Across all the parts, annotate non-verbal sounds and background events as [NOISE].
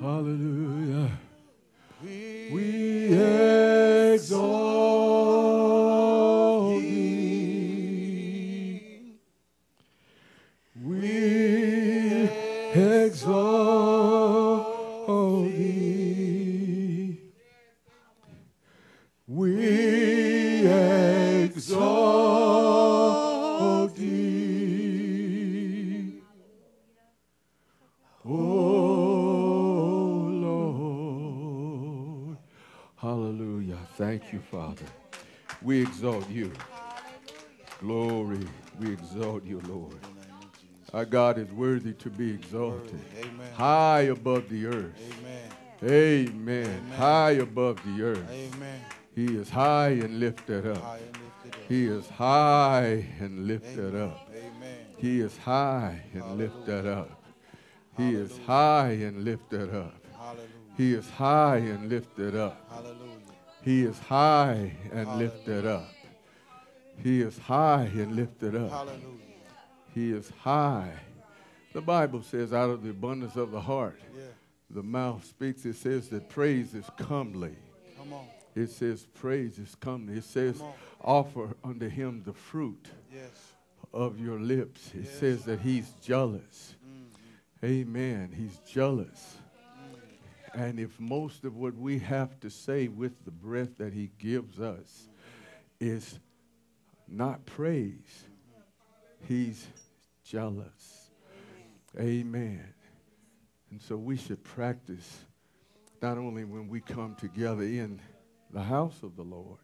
Hallelujah. God is worthy to be exalted. Amen. High above the earth. Amen. Amen. High above the earth. Amen. He is high and lifted up. High and lifted up. He is high and lifted up. Amen. He is high and lifted up. He is high and lifted up. Hallelujah. He is high and lifted up. Hallelujah. He is high and lifted up. He is high and lifted up. Hallelujah. He is high. The Bible says, out of the abundance of the heart, Yeah. the mouth speaks. It says that praise is comely. Come on. It says praise is comely. It says offer unto him the fruit Yes. of your lips. It Yes. says that he's jealous. Mm-hmm. Amen. He's jealous. Mm. And if most of what we have to say with the breath that he gives us is not praise, he's jealous. Amen. And so we should practice not only when we come together in the house of the Lord,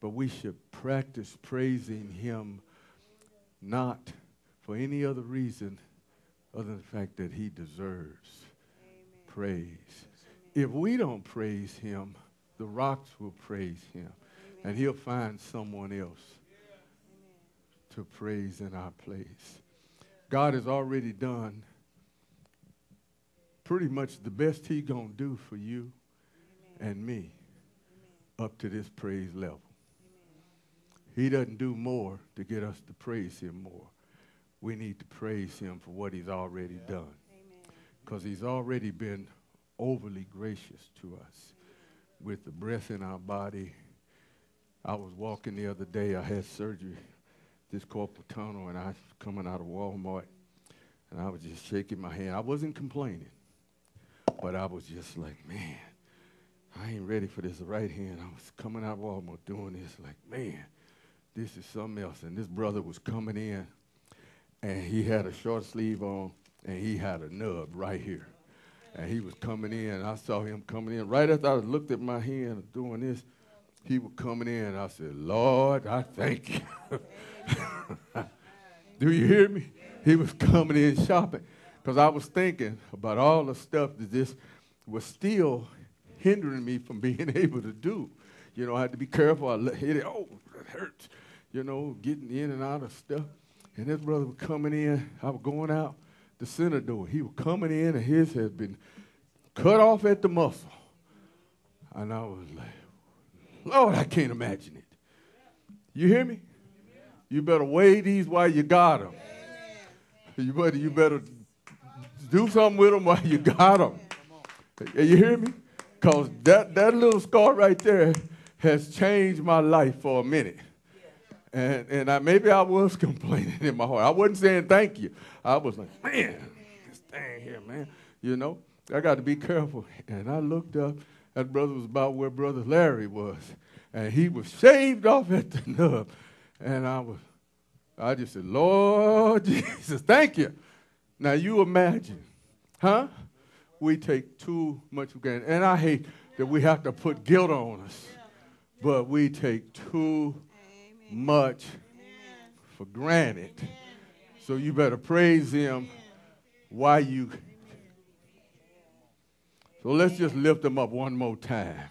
but we should practice praising him not for any other reason other than the fact that he deserves praise. If we don't praise him, the rocks will praise him, and he'll find someone else to praise in our place. God has already done pretty much the best he going to do for you and me up to this praise level. He doesn't do more to get us to praise him more. We need to praise him for what he's already done. Because he's already been overly gracious to us with the breath in our body. I was walking the other day. I had surgery, this carpal tunnel, and I was coming out of Walmart, and I was just shaking my hand. I wasn't complaining, but I was just like, man, I ain't ready for this right hand. I was coming out of Walmart doing this, like, man, this is something else. And this brother was coming in, and he had a short sleeve on, and he had a nub right here. And he was coming in. I saw him coming in. Right after I looked at my hand doing this, he was coming in. I said, Lord, I thank you. [LAUGHS] Do you hear me? He was coming in shopping. Because I was thinking about all the stuff that this was still hindering me from [LAUGHS] being able to do. You know, I had to be careful. I hit it. Oh, that hurts. You know, getting in and out of stuff. And this brother was coming in. I was going out the center door. He was coming in, and his had been cut off at the muscle. And I was like, Lord, I can't imagine it. You hear me? You better weigh these while you got them. You better, you better do something with them while you got them. You hear me? Because that, that little scar right there has changed my life for a minute. And, and I, maybe I was [LAUGHS] complaining in my heart. I wasn't saying thank you. I was like, man, this thing here, man. You know, I got to be careful. And I looked up. That brother was about where Brother Larry was. And he was shaved off at the nub. And I was, I just said, Lord [LAUGHS] Jesus, thank you. Now you imagine, huh? We take too much for granted. And I hate that we have to put guilt on us. But we take too much for granted. So you better praise him while you. So let's just lift them up one more time.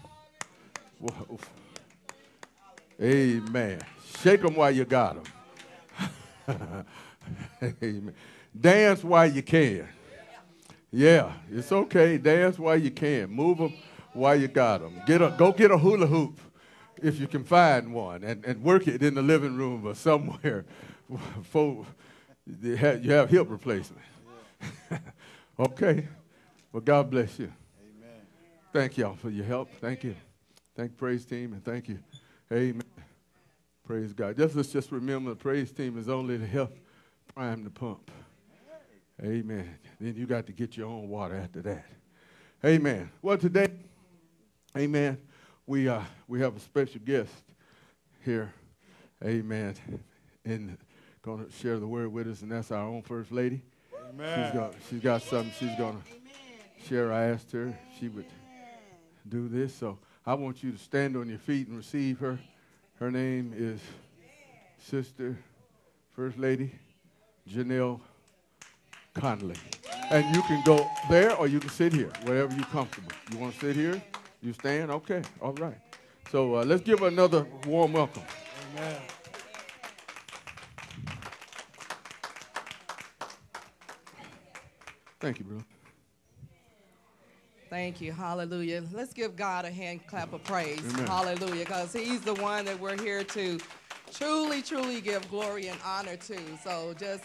Whoa. Amen. Shake them while you got them. [LAUGHS] Amen. Dance while you can. Yeah, it's okay. Dance while you can. Move them while you got them. Get a, go get a hula hoop if you can find one and, and work it in the living room or somewhere [LAUGHS] for you have, hip replacement. [LAUGHS] okay. Well, God bless you. Thank y'all for your help. Thank you. Thank praise team and thank you. Amen. Praise God. Just let's just remember the praise team is only to help prime the pump. Amen. Then you got to get your own water after that. Amen. Well, today, amen, we, uh, we have a special guest here. Amen. And going to share the word with us, and that's our own First Lady. Amen. She's got, she's got something she's going to share. I asked her she would do this. So I want you to stand on your feet and receive her. Her name is Sister First Lady Janelle Conley. And you can go there or you can sit here, wherever you're comfortable. You want to sit here? You stand? Okay, all right. So uh, let's give another warm welcome. Amen. Thank you, bro. Thank you. Hallelujah. Let's give God a hand clap of praise. Amen. Hallelujah. Because He's the one that we're here to truly, truly give glory and honor to. So just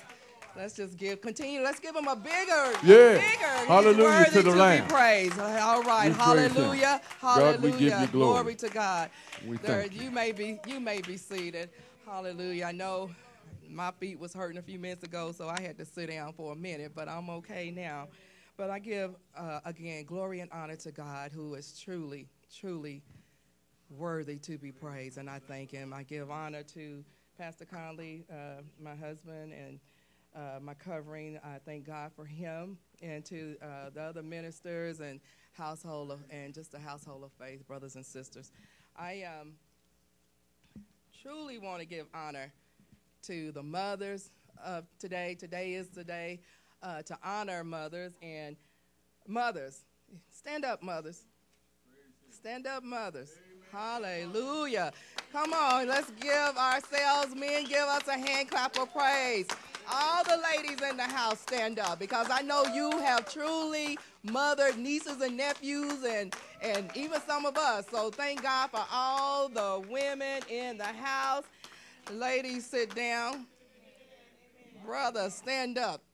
let's just give continue. Let's give him a bigger, yeah. bigger. Hallelujah to the to Lamb. Be praised. All right. We Hallelujah. Hallelujah. God, we give you glory. glory to God. We there, thank you. you may be you may be seated. Hallelujah. I know my feet was hurting a few minutes ago, so I had to sit down for a minute, but I'm okay now. But I give, uh, again, glory and honor to God who is truly, truly worthy to be praised. And I thank him. I give honor to Pastor Conley, uh, my husband, and uh, my covering. I thank God for him and to uh, the other ministers and household of, and just the household of faith, brothers and sisters. I um, truly want to give honor to the mothers of today. Today is the day uh, to honor mothers and mothers. Stand up, mothers. Stand up, mothers. Hallelujah. Come on, let's give ourselves, men, give us a hand clap of praise. All the ladies in the house stand up because I know you have truly mothered nieces and nephews and, and even some of us. So thank God for all the women in the house. Ladies, sit down. Brother, stand up.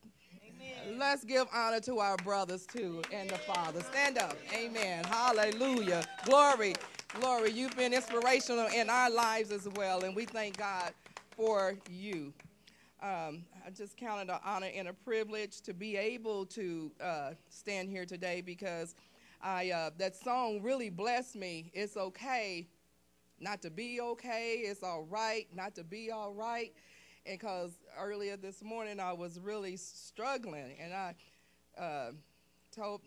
Let's give honor to our brothers too and the Father. Stand up. Amen. Hallelujah. Glory. Glory. You've been inspirational in our lives as well, and we thank God for you. Um, I just counted an honor and a privilege to be able to uh, stand here today because I uh, that song really blessed me. It's okay not to be okay. It's all right not to be all right and because earlier this morning I was really struggling, and I uh, told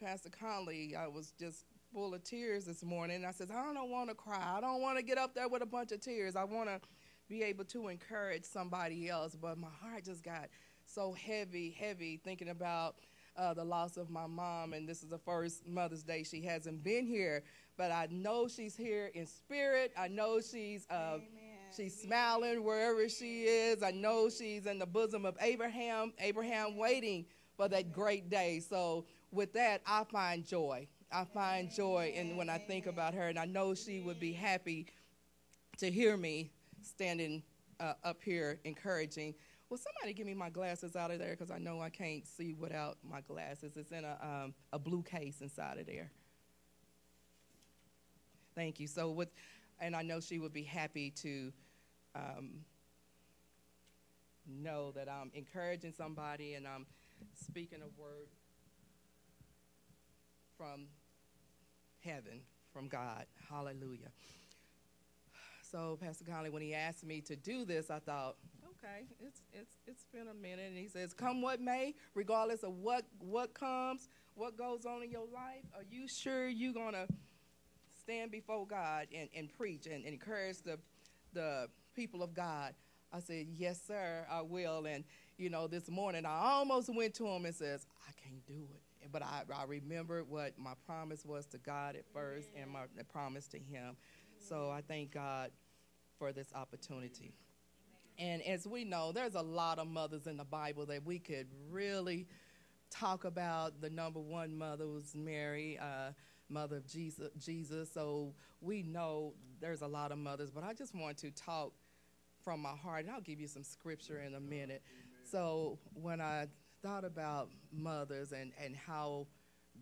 Pastor Conley I was just full of tears this morning. I said, I don't want to cry. I don't want to get up there with a bunch of tears. I want to be able to encourage somebody else, but my heart just got so heavy, heavy thinking about uh, the loss of my mom, and this is the first Mother's Day she hasn't been here, but I know she's here in spirit. I know she's. Uh, She's smiling wherever she is. I know she's in the bosom of Abraham, Abraham waiting for that great day. So with that, I find joy. I find joy in when I think about her, and I know she would be happy to hear me standing uh, up here encouraging. Well, somebody give me my glasses out of there because I know I can't see without my glasses. It's in a, um, a blue case inside of there. Thank you. So with, and I know she would be happy to um, know that I'm encouraging somebody and I'm speaking a word from heaven, from God. Hallelujah. So Pastor Conley, when he asked me to do this, I thought, okay, it's it's it's been a minute. And he says, Come what may, regardless of what what comes, what goes on in your life, are you sure you're gonna stand before God and, and preach and, and encourage the the people of God? I said, Yes, sir, I will. And, you know, this morning I almost went to him and says, I can't do it. But I, I remembered what my promise was to God at first and my promise to him. So I thank God for this opportunity. And as we know, there's a lot of mothers in the Bible that we could really talk about. The number one mother was Mary, uh, mother of Jesus, Jesus. So we know there's a lot of mothers, but I just want to talk from my heart, and I'll give you some scripture in a minute. So when I thought about mothers and, and how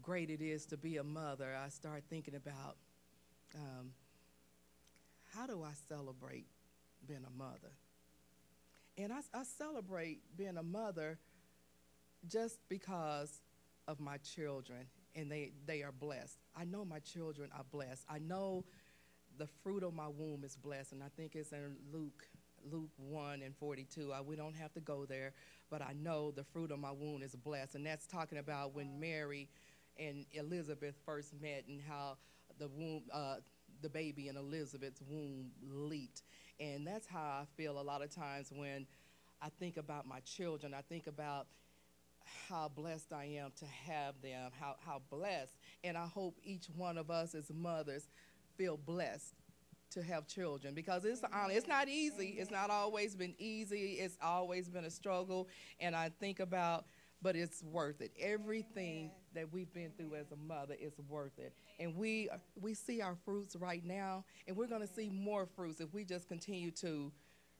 great it is to be a mother, I started thinking about um, how do I celebrate being a mother? And I, I celebrate being a mother just because of my children and they, they are blessed. I know my children are blessed. I know the fruit of my womb is blessed, and I think it's in Luke Luke 1 and 42. I, we don't have to go there, but I know the fruit of my womb is blessed. And that's talking about when Mary and Elizabeth first met and how the womb, uh, the baby in Elizabeth's womb leaped. And that's how I feel a lot of times when I think about my children. I think about how blessed I am to have them, how, how blessed. And I hope each one of us as mothers feel blessed to have children because it's it's not easy. It's not always been easy. It's always been a struggle. And I think about, but it's worth it. Everything that we've been through as a mother is worth it. And we we see our fruits right now, and we're going to see more fruits if we just continue to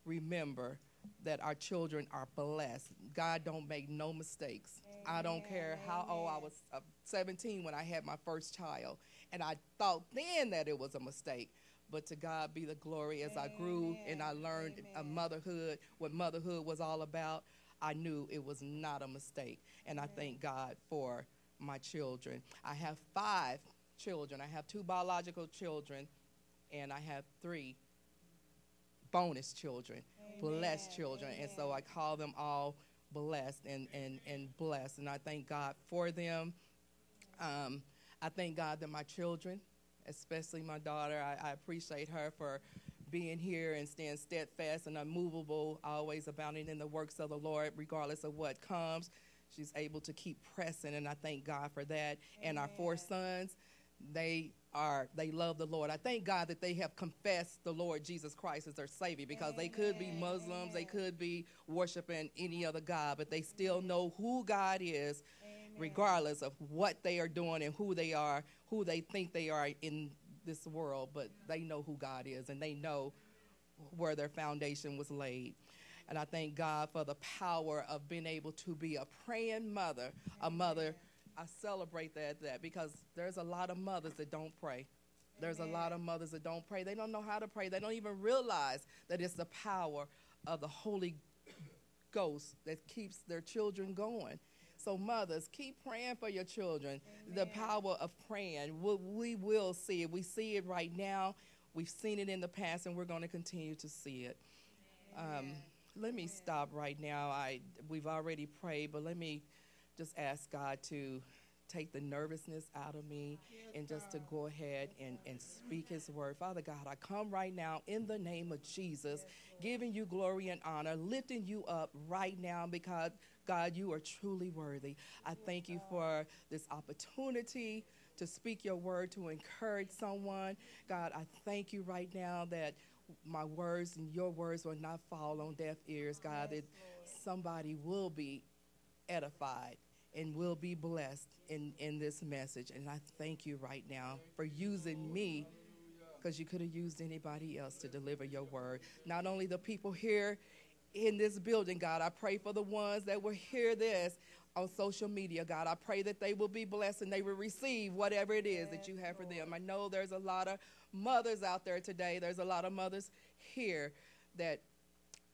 remember that our children are blessed. God don't make no mistakes. Amen. I don't care how old I was, uh, 17 when I had my first child, and I thought then that it was a mistake. But to God be the glory as Amen. I grew and I learned a motherhood, what motherhood was all about. I knew it was not a mistake, and I thank God for my children. I have five children. I have two biological children, and I have three bonus children, Amen. blessed children. Amen. And so I call them all blessed and, and, and blessed. And I thank God for them. Um, I thank God that my children, especially my daughter, I, I appreciate her for being here and staying steadfast and unmovable, always abounding in the works of the Lord, regardless of what comes. She's able to keep pressing, and I thank God for that. Amen. And our four sons, they are they love the Lord. I thank God that they have confessed the Lord Jesus Christ as their Savior because Amen. they could be Muslims, Amen. they could be worshiping any other God, but they still know who God is. Regardless of what they are doing and who they are, who they think they are in this world. But they know who God is and they know where their foundation was laid. And I thank God for the power of being able to be a praying mother, a mother I celebrate that that because there's a lot of mothers that don't pray. There's a lot of mothers that don't pray. They don't know how to pray. They don't even realize that it's the power of the Holy Ghost that keeps their children going. So, mothers, keep praying for your children. Amen. The power of praying. We, we will see it. We see it right now. We've seen it in the past, and we're going to continue to see it. Um, let me stop right now. I we've already prayed, but let me just ask God to take the nervousness out of me and just to go ahead and, and speak his word. Father God, I come right now in the name of Jesus, giving you glory and honor, lifting you up right now because, God, you are truly worthy. I thank you for this opportunity to speak your word, to encourage someone. God, I thank you right now that my words and your words will not fall on deaf ears, God, that somebody will be edified and will be blessed in, in this message. And I thank you right now for using me because you could have used anybody else to deliver your word. Not only the people here in this building, God, I pray for the ones that will hear this on social media, God. I pray that they will be blessed and they will receive whatever it is that you have for them. I know there's a lot of mothers out there today, there's a lot of mothers here that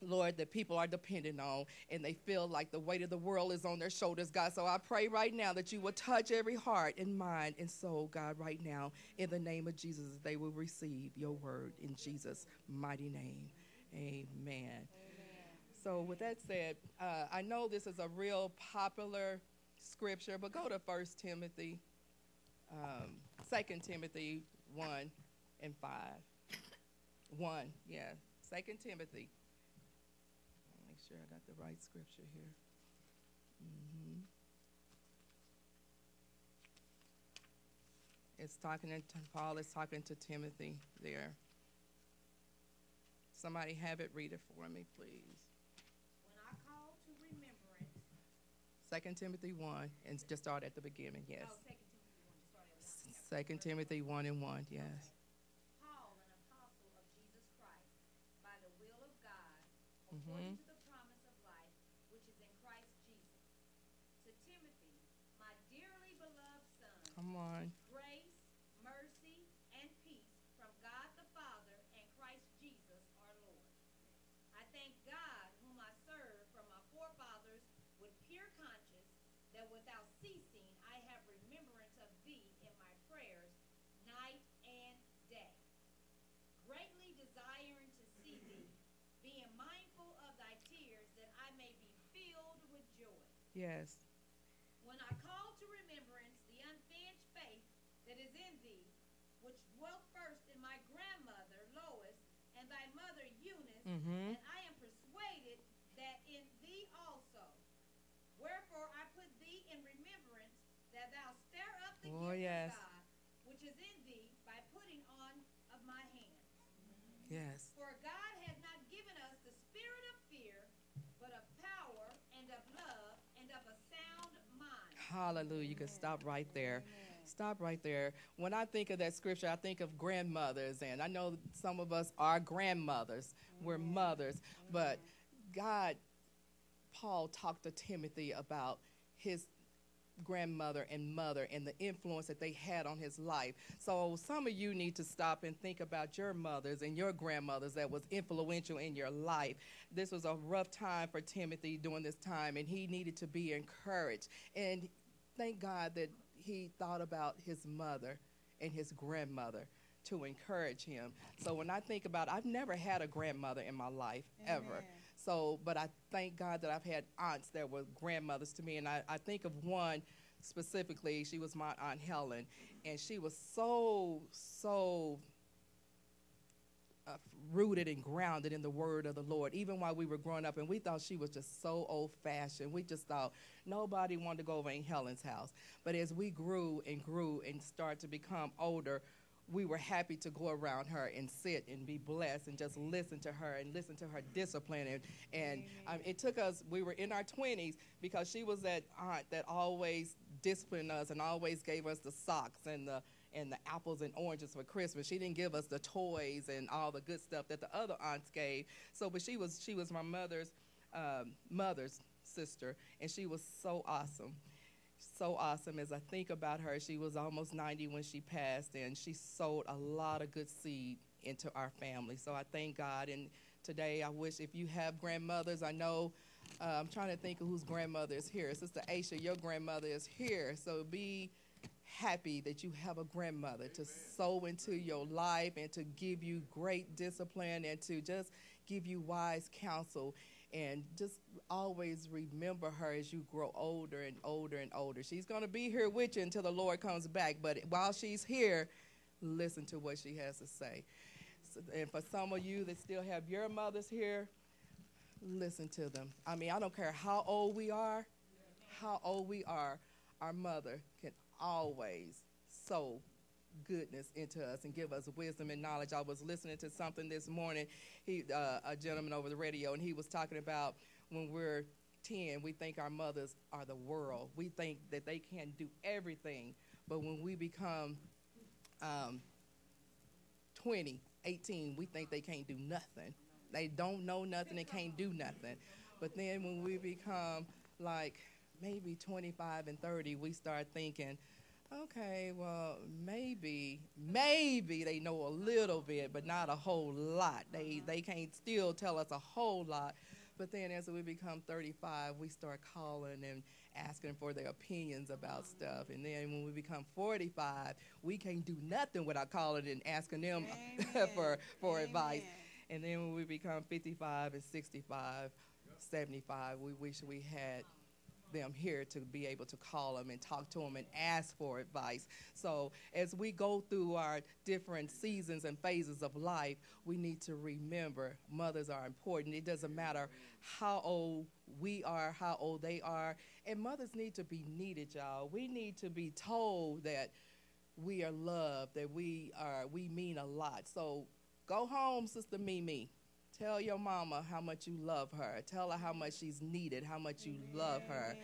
Lord, that people are dependent on and they feel like the weight of the world is on their shoulders, God. So I pray right now that you will touch every heart and mind and soul, God, right now, in the name of Jesus, they will receive your word in Jesus' mighty name. Amen. So, with that said, uh, I know this is a real popular scripture, but go to 1 Timothy, um, 2 Timothy 1 and 5. 1, yeah. 2 Timothy Make sure I got the right scripture here. Mm-hmm. It's talking to Paul is talking to Timothy there. Somebody have it read it for me, please. 2 Timothy 1, and just start at the beginning, yes. Oh, 2 Timothy 1 and 1, yes. Paul, an apostle of Jesus Christ, by the will of God, mm-hmm. according mm-hmm. to the promise of life, which is in Christ Jesus. To Timothy, my dearly beloved son, Come on. grace, mercy, and peace from God the Father and Christ Jesus our Lord. I thank God Yes. When I call to remembrance the unfinished faith that is in thee, which dwelt first in my grandmother Lois and thy mother Eunice, Mm-hmm. and I am persuaded that in thee also. Wherefore I put thee in remembrance that thou stir up the Oh, gift yes. of God, which is in thee by putting on of my hands. Yes. For God has not given us the spirit of fear, but of power and of love and of a sound mind. Hallelujah. You can stop right there. Stop right there. When I think of that scripture, I think of grandmothers, and I know some of us are grandmothers. We're mothers. But God, Paul talked to Timothy about his grandmother and mother and the influence that they had on his life. So some of you need to stop and think about your mothers and your grandmothers that was influential in your life. This was a rough time for Timothy during this time and he needed to be encouraged. And thank God that he thought about his mother and his grandmother to encourage him. So when I think about I've never had a grandmother in my life ever. So, but I thank God that I've had aunts that were grandmothers to me, and I, I think of one specifically. She was my aunt Helen, and she was so so rooted and grounded in the word of the Lord. Even while we were growing up, and we thought she was just so old fashioned. We just thought nobody wanted to go over in Helen's house. But as we grew and grew and started to become older, we were happy to go around her and sit and be blessed and just listen to her and listen to her discipline. And, and um, it took us, we were in our 20s because she was that aunt that always disciplined us and always gave us the socks and the and the apples and oranges for Christmas. She didn't give us the toys and all the good stuff that the other aunts gave. So, but she was she was my mother's um, mother's sister, and she was so awesome so awesome as I think about her. She was almost 90 when she passed, and she sowed a lot of good seed into our family. So I thank God. And today, I wish if you have grandmothers, I know. Uh, I'm trying to think of whose grandmother is here. Sister Aisha, your grandmother is here. So be happy that you have a grandmother to sow into your life and to give you great discipline and to just give you wise counsel and just always remember her as you grow older and older and older. She's going to be here with you until the Lord comes back, but while she's here, listen to what she has to say. So, and for some of you that still have your mothers here, listen to them. I mean, I don't care how old we are, how old we are, our mother can always sow goodness into us and give us wisdom and knowledge. I was listening to something this morning, he, uh, a gentleman over the radio, and he was talking about when we're 10, we think our mothers are the world. We think that they can do everything. But when we become um, 20, 18, we think they can't do nothing. They don't know nothing and can't do nothing. But then when we become like maybe 25 and 30, we start thinking, okay, well, maybe, maybe they know a little bit, but not a whole lot. They, uh-huh. they can't still tell us a whole lot. But then as we become 35, we start calling and asking for their opinions about uh-huh. stuff. And then when we become 45, we can't do nothing without calling and asking them [LAUGHS] for, for advice. And then when we become 55 and 65, 75, we wish we had them here to be able to call them and talk to them and ask for advice. So as we go through our different seasons and phases of life, we need to remember mothers are important. It doesn't matter how old we are, how old they are, and mothers need to be needed, y'all. We need to be told that we are loved, that we are we mean a lot. So go home, Sister Mimi. Tell your mama how much you love her. Tell her how much she's needed, how much you love her.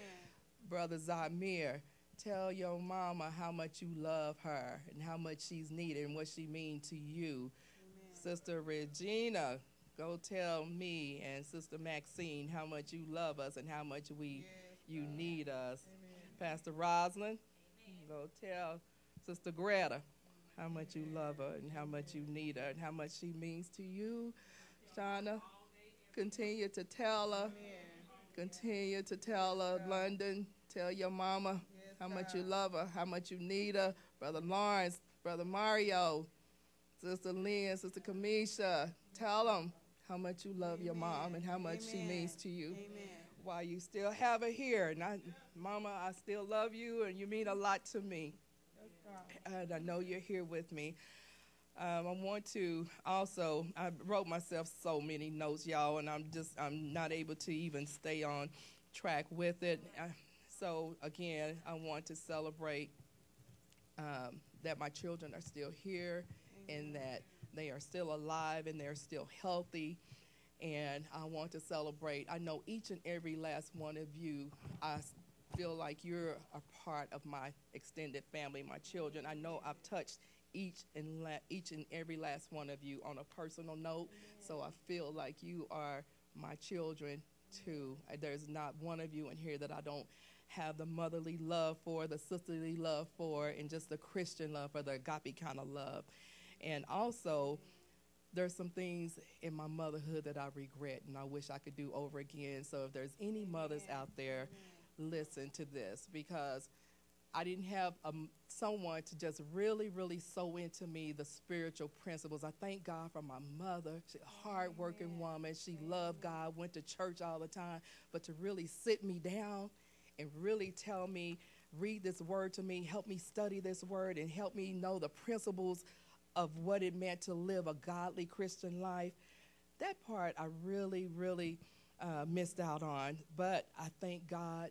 Brother Zamir, tell your mama how much you love her and how much she's needed and what she means to you. Sister Regina, go tell me and Sister Maxine how much you love us and how much we you need us. Pastor Roslyn, go tell Sister Greta, how much you love her and how much you need her and how much she means to you. Shauna, continue to tell her. Continue to tell her, London, tell your mama how much you love her, how much you need her. Brother Lawrence, Brother Mario, Sister Lynn, Sister Kamisha, tell them how much you love your mom and how much she means to you. While you still have her here, and I, Mama, I still love you, and you mean a lot to me. And I know you're here with me. Um, I want to also, I wrote myself so many notes, y'all, and I'm just, I'm not able to even stay on track with it. Uh, so, again, I want to celebrate um, that my children are still here and that they are still alive and they're still healthy. And I want to celebrate. I know each and every last one of you, I feel like you're a part of my extended family, my children. I know I've touched each and la- each and every last one of you on a personal note. So I feel like you are my children too. Uh, There's not one of you in here that I don't have the motherly love for, the sisterly love for, and just the Christian love for, the agape kind of love. And also, there's some things in my motherhood that I regret and I wish I could do over again. So if there's any mothers out there, listen to this because I didn't have um, someone to just really, really sow into me the spiritual principles. I thank God for my mother. She's a hardworking woman. She loved God, went to church all the time. But to really sit me down and really tell me, read this word to me, help me study this word, and help me know the principles of what it meant to live a godly Christian life. That part I really, really uh, missed out on. But I thank God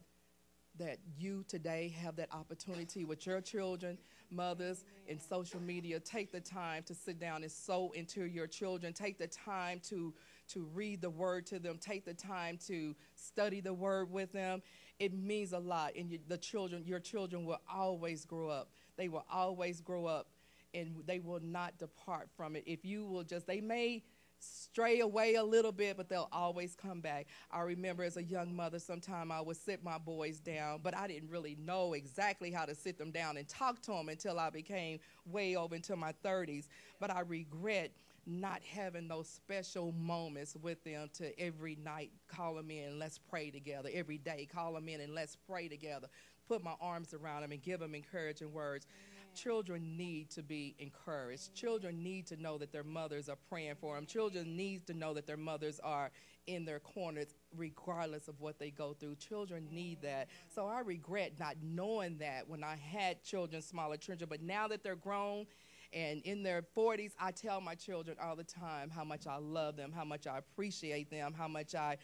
that you today have that opportunity with your children, mothers, and social media. Take the time to sit down and sow into your children. Take the time to to read the word to them. Take the time to study the word with them. It means a lot, and you, the children, your children, will always grow up. They will always grow up, and they will not depart from it. If you will just, they may stray away a little bit, but they'll always come back. I remember as a young mother, sometime I would sit my boys down, but I didn't really know exactly how to sit them down and talk to them until I became way over into my 30s. But I regret not having those special moments with them to every night call them in let's pray together. Every day, call them in and let's pray together. Put my arms around them and give them encouraging words. Children need to be encouraged. Children need to know that their mothers are praying for them. Children need to know that their mothers are in their corners regardless of what they go through. Children need that. So I regret not knowing that when I had children, smaller children, but now that they're grown and in their 40s, I tell my children all the time how much I love them, how much I appreciate them, how much I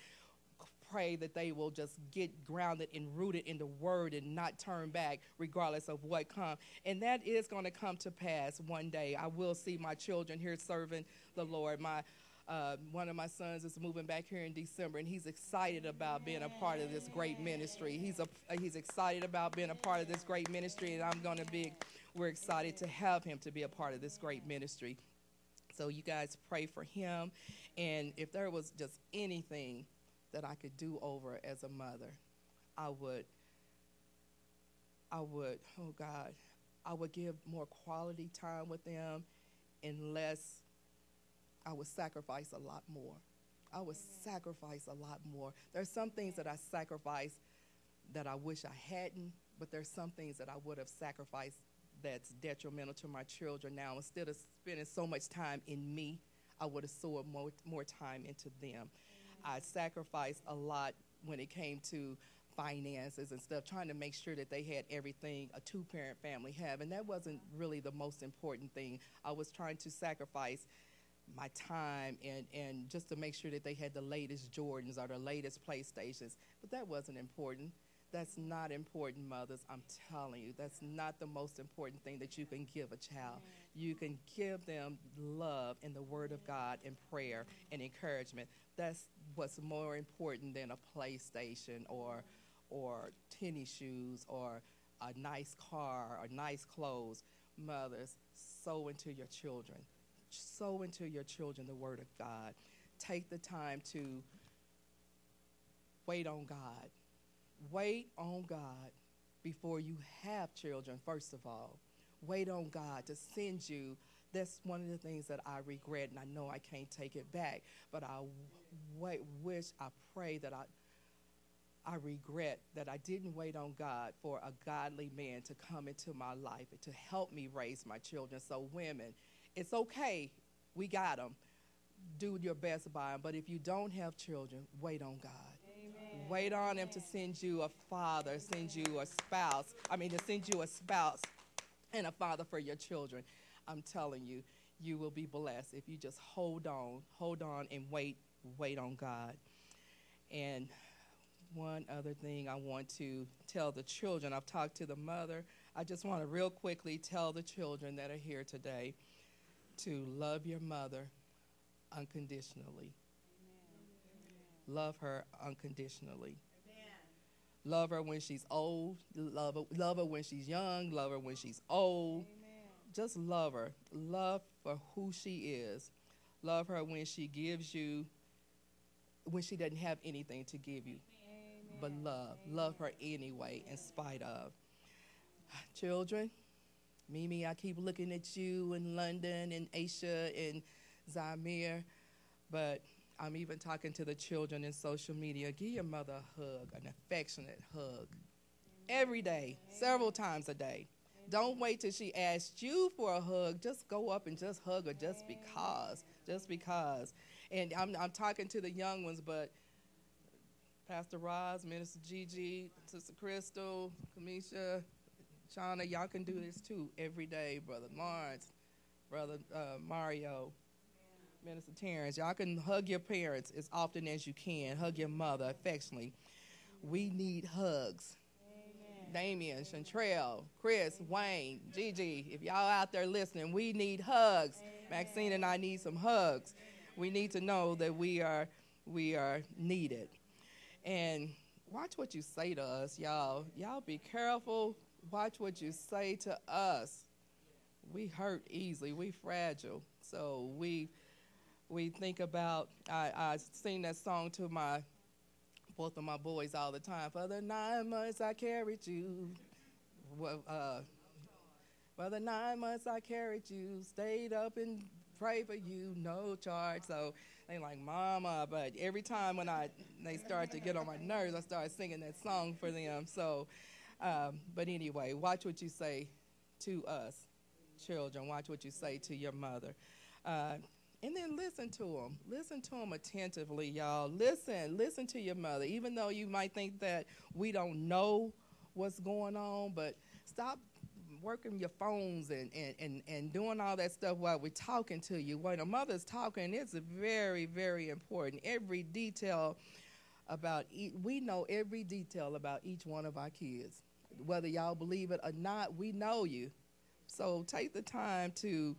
pray that they will just get grounded and rooted in the word and not turn back regardless of what comes and that is going to come to pass one day i will see my children here serving the lord my uh, one of my sons is moving back here in December, and he's excited about being a part of this great ministry. He's a, he's excited about being a part of this great ministry, and I'm going to be. We're excited to have him to be a part of this great ministry. So you guys pray for him, and if there was just anything that I could do over as a mother, I would. I would. Oh God, I would give more quality time with them, and less I would sacrifice a lot more. I would sacrifice a lot more. There's some things that I sacrifice that I wish I hadn't, but there's some things that I would have sacrificed that's detrimental to my children now. Instead of spending so much time in me, I would have sowed more, more time into them. I sacrificed a lot when it came to finances and stuff, trying to make sure that they had everything a two parent family have. And that wasn't really the most important thing. I was trying to sacrifice my time and, and just to make sure that they had the latest Jordans or the latest PlayStations. But that wasn't important. That's not important, mothers. I'm telling you, that's not the most important thing that you can give a child. You can give them love and the Word of God and prayer and encouragement. That's what's more important than a PlayStation or, or tennis shoes or a nice car or nice clothes. Mothers, sow into your children sow into your children the word of God. Take the time to wait on God. Wait on God before you have children, first of all. wait on God to send you. That's one of the things that I regret, and I know I can't take it back. But I wait, wish, I pray that I, I regret that I didn't wait on God for a godly man to come into my life and to help me raise my children. So, women, it's okay. We got them. Do your best by them. But if you don't have children, wait on God. Amen. Wait on Him to send you a father, send you a spouse. I mean, to send you a spouse and a father for your children. I'm telling you, you will be blessed if you just hold on, hold on, and wait, wait on God. And one other thing I want to tell the children. I've talked to the mother. I just want to real quickly tell the children that are here today to love your mother unconditionally. Amen. Love her unconditionally. Amen. Love her when she's old. Love her, love her when she's young. Love her when she's old. Amen. Just love her. Love for who she is. Love her when she gives you, when she doesn't have anything to give you but love. Love her anyway, in spite of. Children, Mimi, I keep looking at you in London and Asia and Zamir, but I'm even talking to the children in social media. Give your mother a hug, an affectionate hug, every day, several times a day. Don't wait till she asks you for a hug. Just go up and just hug her just because. Just because. And I'm, I'm talking to the young ones, but Pastor Roz, Minister Gigi, Sister Crystal, Kamisha, Shauna, y'all can do this too every day. Brother Lawrence, Brother uh, Mario, Minister Terrence, y'all can hug your parents as often as you can. Hug your mother affectionately. We need hugs. Damien, Chantrell, Chris, Wayne, Gigi, if y'all out there listening, we need hugs. Maxine and I need some hugs. We need to know that we are we are needed. And watch what you say to us, y'all. Y'all be careful. Watch what you say to us. We hurt easily. We fragile. So we we think about I, I sing that song to my both of my boys all the time. For the nine months I carried you. Well, uh, for the nine months I carried you, stayed up and prayed for you, no charge. So they like mama, but every time when I they start to get on my nerves, I start singing that song for them. So, um, but anyway, watch what you say to us, children. Watch what you say to your mother. Uh, and then listen to them. Listen to them attentively, y'all. Listen, listen to your mother. Even though you might think that we don't know what's going on, but stop working your phones and, and, and, and doing all that stuff while we're talking to you. When a mother's talking, it's very, very important. Every detail about, e- we know every detail about each one of our kids. Whether y'all believe it or not, we know you. So take the time to